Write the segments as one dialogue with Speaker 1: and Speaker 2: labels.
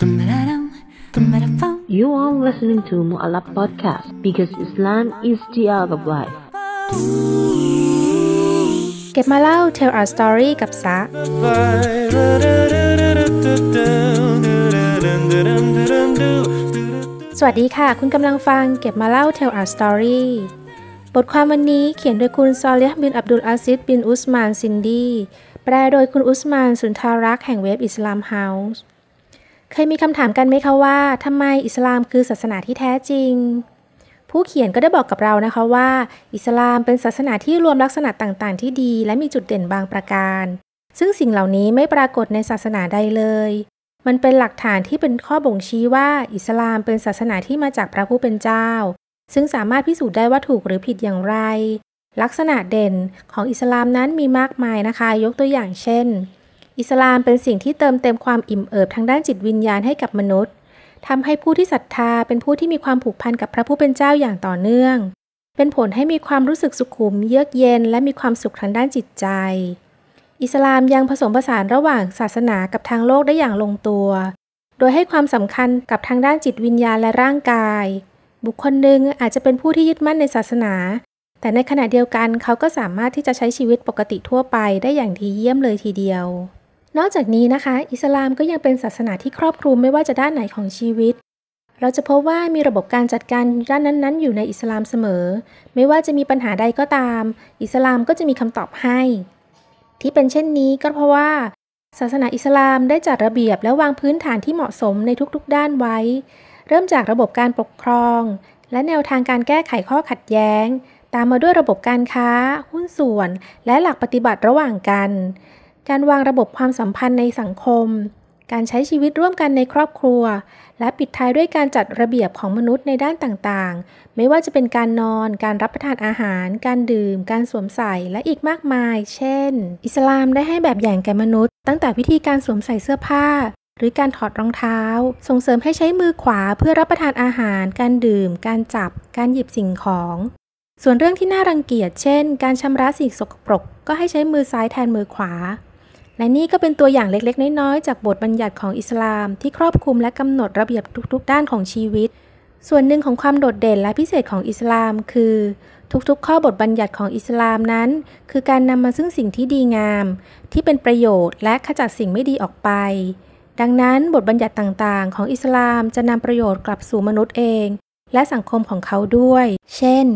Speaker 1: You are listening to Mu'alaf Podcast because Islam is the art of life.
Speaker 2: เก็บมาเล่า Tell Our Story กับซะสวัสดีค่ะ คุณกำลังฟังเก็บมาเล่า Tell Our Story บทความวันนี้เขียนโดยคุณซอลเลห์บินอับดุลอาซิดบินอุสมานซินดี แปลโดยคุณอุสมานสุนทารักษ์แห่งเว็บอิสลามเฮาส์ เคยมีคำถามกันไหมคะว่าทำไมอิสลามคือศาสนาที่แท้จริง ผู้เขียนก็ได้บอกกับเรานะคะว่า อิสลามเป็นศาสนาที่รวมลักษณะต่างๆ ที่ดี และมีจุดเด่นบางประการ ซึ่งสิ่งเหล่านี้ไม่ปรากฏในศาสนาใดเลย มันเป็นหลักฐานที่เป็นข้อบ่งชี้ว่าอิสลามเป็นศาสนาที่มาจากพระผู้เป็นเจ้า ซึ่งสามารถพิสูจน์ได้ว่าถูกหรือผิดอย่างไร ลักษณะเด่นของอิสลามนั้นมีมากมายนะคะ ยกตัวอย่างเช่น อิสลามเป็นสิ่งที่เติมเต็มความอิ่มเอิบทางด้านจิตวิญญาณให้กับมนุษย์ทำให้ผู้ที่ศรัทธาเป็นผู้ที่มีความผูกพันกับพระผู้เป็นเจ้าอย่างต่อเนื่อง เป็นผลให้มีความรู้สึกสุขุม เยือกเย็น และมีความสุขทางด้านจิตใจ อิสลามยังผสมผสานระหว่างศาสนากับทางโลกได้อย่างลงตัว โดยให้ความสำคัญกับทางด้านจิตวิญญาณและร่างกาย บุคคลหนึ่งอาจจะเป็นผู้ที่ยึดมั่นในศาสนา แต่ในขณะเดียวกันเขาก็สามารถที่จะใช้ชีวิตปกติทั่วไปได้อย่างดีเยี่ยมเลยทีเดียว นอกจากนี้นะคะ อิสลามก็ยังเป็นศาสนาที่ครอบคลุมไม่ว่าจะด้านไหนของชีวิต เราจะพบว่ามีระบบการจัดการด้านนั้นๆ อยู่ในอิสลามเสมอ ไม่ว่าจะมีปัญหาใดก็ตาม อิสลามก็จะมีคำตอบให้ ที่เป็นเช่นนี้ก็เพราะว่า ศาสนาอิสลามได้จัดระเบียบและวางพื้นฐานที่เหมาะสมในทุกๆ ด้านไว้ เริ่มจากระบบการปกครอง และแนวทางการแก้ไขข้อขัดแย้ง ตามมาด้วยระบบการค้า หุ้นส่วน และหลักปฏิบัติระหว่างกัน การวางระบบความสัมพันธ์ในสังคม การใช้ชีวิตร่วมกันในครอบครัว และปิดท้ายด้วยการจัดระเบียบของมนุษย์ในด้านต่างๆ ไม่ว่าจะเป็นการนอน การรับประทานอาหาร การดื่ม การสวมใส่และอีกมากมาย เช่น อิสลามได้ให้แบบอย่างแก่มนุษย์ ตั้งแต่วิธีการสวมใส่เสื้อผ้าหรือการถอดรองเท้า ส่งเสริมให้ใช้มือขวาเพื่อรับประทานอาหาร การดื่ม การจับ การหยิบสิ่งของ ส่วนเรื่องที่น่ารังเกียจ เช่น การชำระสิ่งสกปรก ก็ให้ใช้มือซ้ายแทนมือขวา และนี่ก็เป็นตัวอย่างเล็กๆ น้อยๆ จากบทบัญญัติของอิสลาม ที่ครอบคลุมและกำหนดระเบียบทุกๆ ด้านของชีวิต ส่วนหนึ่งของความโดดเด่นและพิเศษของอิสลาม คือ ทุกๆ ข้อบทบัญญัติของอิสลามนั้น คือการนำมาซึ่งสิ่งที่ดีงาม ที่เป็นประโยชน์และขจัดสิ่งไม่ดีออกไป ดังนั้นบทบัญญัติต่างๆ ของอิสลามจะนำประโยชน์กลับสู่มนุษย์เอง และสังคมของเขาด้วย เช่น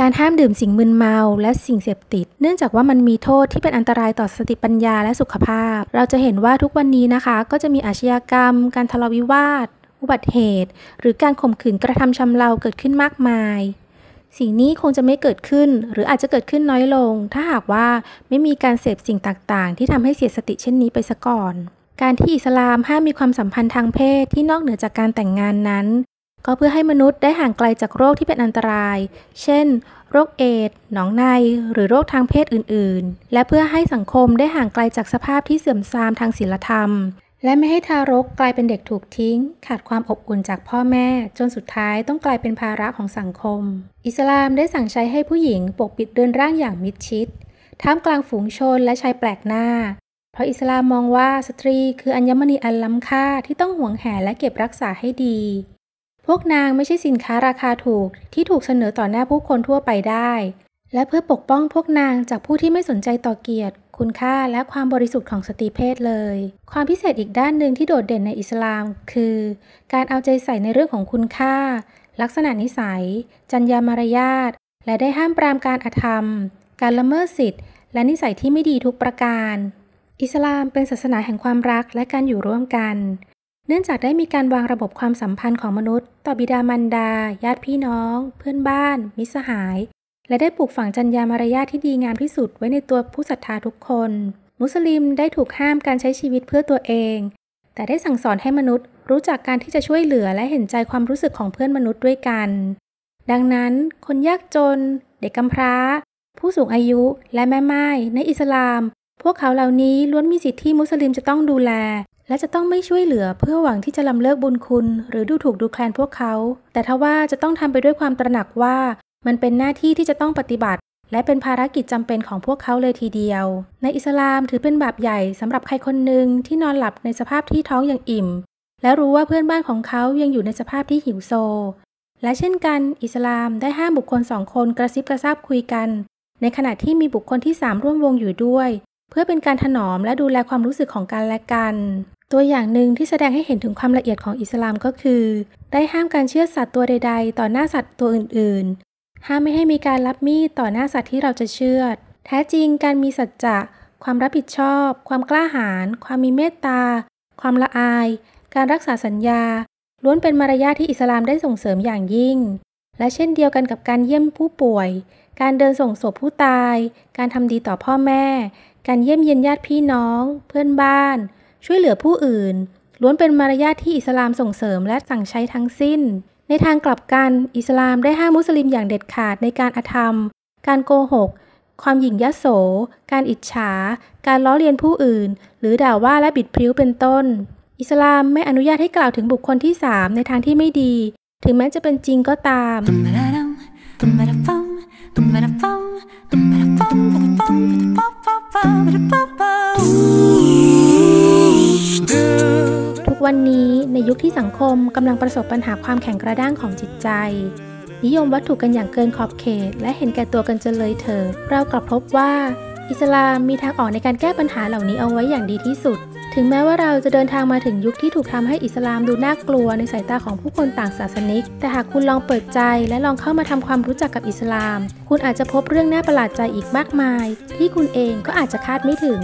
Speaker 2: การห้ามดื่มสิ่งมึนเมาและสิ่งเสพติด เนื่องจากว่ามันมีโทษที่เป็นอันตรายต่อสติปัญญาและสุขภาพ เราจะเห็นว่าทุกวันนี้นะคะ ก็จะมีอาชญากรรม การทะเลาะวิวาท อุบัติเหตุ หรือการข่มขืนกระทำชำเราเกิดขึ้นมากมาย สิ่งนี้คงจะไม่เกิดขึ้น หรืออาจจะเกิดขึ้นน้อยลง ถ้าหากว่าไม่มีการเสพสิ่งต่างๆ ที่ทำให้เสียสติเช่นนี้ไปซะก่อนการที่อิสลามห้ามมีความสัมพันธ์ทางเพศที่นอกเหนือจากการแต่งงานนั้น ก็เพื่อให้มนุษย์ได้ห่างไกลจากโรคที่เป็นอันตราย เช่น โรคเอดส์หนองใน หรือโรคทางเพศอื่นๆ และเพื่อให้สังคมได้ห่างไกลจากสภาพที่เสื่อมทรามทางศีลธรรม และไม่ให้ทารกกลายเป็นเด็กถูกทิ้ง ขาดความอบอุ่นจากพ่อแม่ จนสุดท้ายต้องกลายเป็นภาระของสังคม อิสลามได้สั่งใช้ให้ผู้หญิงปกปิดเรือนร่างอย่างมิดชิด ท่ามกลางฝูงชนและชายแปลกหน้า เพราะอิสลามมองว่าสตรีคืออัญมณีอันล้ำค่าที่ต้องหวงแหนและเก็บรักษาให้ดี พวกนางไม่ใช่สินค้าราคาถูกที่ถูกเสนอต่อหน้าผู้คนทั่วไปได้ และเพื่อปกป้องพวกนางจากผู้ที่ไม่สนใจต่อเกียรติ คุณค่าและความบริสุทธิ์ของสตรีเพศเลย ความพิเศษอีกด้านหนึ่งที่โดดเด่นในอิสลาม คือ การเอาใจใส่ในเรื่องของคุณค่า ลักษณะนิสัย จรรยามารยาทและได้ห้ามปรามการอธรรม การละเมิดสิทธิและนิสัยที่ไม่ดีทุกประการ อิสลามเป็นศาสนาแห่งความรักและการอยู่ร่วมกัน เนื่องจากได้มีการวางระบบความสัมพันธ์ของมนุษย์ ต่อบิดามารดา ญาติพี่น้อง เพื่อนบ้าน มิตรสหาย และได้ปลูกฝังจรรยามารยาทที่ดีงามที่สุดไว้ในตัวผู้ศรัทธาทุกคน มุสลิมได้ถูกห้ามการใช้ชีวิตเพื่อตัวเอง แต่ได้สั่งสอนให้มนุษย์ รู้จักการที่จะช่วยเหลือและเห็นใจความรู้สึกของเพื่อนมนุษย์ด้วยกัน ดังนั้น คนยากจน เด็กกำพร้า ผู้สูงอายุและแม่ไม้ในอิสลาม พวกเขาเหล่านี้ล้วนมีสิทธิที่มุสลิมจะต้องดูแล และจะต้องไม่ช่วยเหลือเพื่อหวังที่จะลำเลิกบุญคุณ หรือดูถูกดูแคลนพวกเขา แต่ทว่าจะต้องทำไปด้วยความตระหนักว่า มันเป็นหน้าที่ที่จะต้องปฏิบัติ และเป็นภารกิจจำเป็นของพวกเขาเลยทีเดียว ในอิสลามถือเป็นบาปใหญ่สำหรับใครคนหนึ่งที่นอนหลับในสภาพที่ท้องอย่างอิ่ม และรู้ว่าเพื่อนบ้านของเขายังอยู่ในสภาพที่หิวโซ และเช่นกัน อิสลามได้ห้ามบุคคลสองคนกระซิบกระซาบคุยกัน ในขณะที่มีบุคคลที่สามร่วมวงอยู่ด้วย เพื่อเป็นการถนอมและดูแลความรู้สึกของกันและกัน ตัวอย่างหนึ่งที่แสดงให้เห็นถึงความละเอียดของอิสลามก็คือ ได้ห้ามการเชื่อสัตว์ตัวใด ๆ ต่อหน้าสัตว์ตัวอื่น ๆ ห้ามไม่ให้มีการรับมีดต่อหน้าสัตว์ที่เราจะเชื่อแท้จริงการมีสัจจะ ความรับผิดชอบ ความกล้าหาญ ความมีเมตตา ความละอาย การรักษาสัญญา ล้วนเป็นมารยาทที่อิสลามได้ส่งเสริมอย่างยิ่ง และเช่นเดียวกันกับการเยี่ยมผู้ป่วย การเดินส่งศพผู้ตาย การทำดีต่อพ่อแม่ การเยี่ยมเยียนญาติพี่น้อง เพื่อนบ้าน ช่วยเหลือผู้อื่น ล้วนเป็นมารยาทที่อิสลามส่งเสริมและสั่งใช้ทั้งสิ้น ในทางกลับกัน อิสลามได้ห้ามมุสลิมอย่างเด็ดขาดในการอธรรม การโกหก ความหยิ่งยโส การอิจฉา การล้อเลียนผู้อื่น หรือด่าว่าและบิดพริ้วเป็นต้น อิสลามไม่อนุญาตให้กล่าวถึงบุคคลที่สามในทางที่ไม่ดี ถึงแม้จะเป็นจริงก็ตาม ทุกวันนี้ในยุคที่สังคมกำลังประสบปัญหาความแข็งกระด้างของจิตใจ นิยมวัตถุกันอย่างเกินขอบเขต และเห็นแก่ตัวกันจนเลยเถิดเรากลับพบว่า อิสลามมีทางออกในการแก้ปัญหาเหล่านี้เอาไว้อย่างดีที่สุด ถึงแม้ว่าเราจะเดินทางมาถึงยุคที่ถูกทำให้อิสลามดูน่ากลัวในสายตาของผู้คนต่างศาสนิก แต่หากคุณลองเปิดใจและลองเข้ามาทำความรู้จักกับอิสลาม คุณอาจจะพบเรื่องน่าประหลาดใจอีกมากมาย ที่คุณเองก็อาจจะคาดไม่ถึง